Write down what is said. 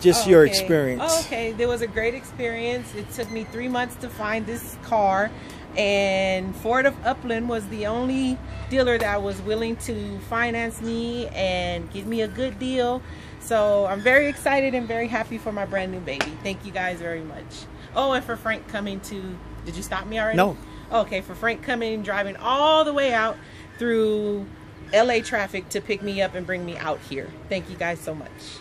Just Oh, your okay. experience. Oh, okay, there was a great experience. It took me three months to find this car, and Ford of Upland was the only dealer that was willing to finance me and give me a good deal. So I'm very excited and very happy for my brand new baby. Thank you guys very much. Oh, and for Frank coming to, did you stop me already? No. Okay, for Frank coming, driving all the way out through LA traffic to pick me up and bring me out here. Thank you guys so much.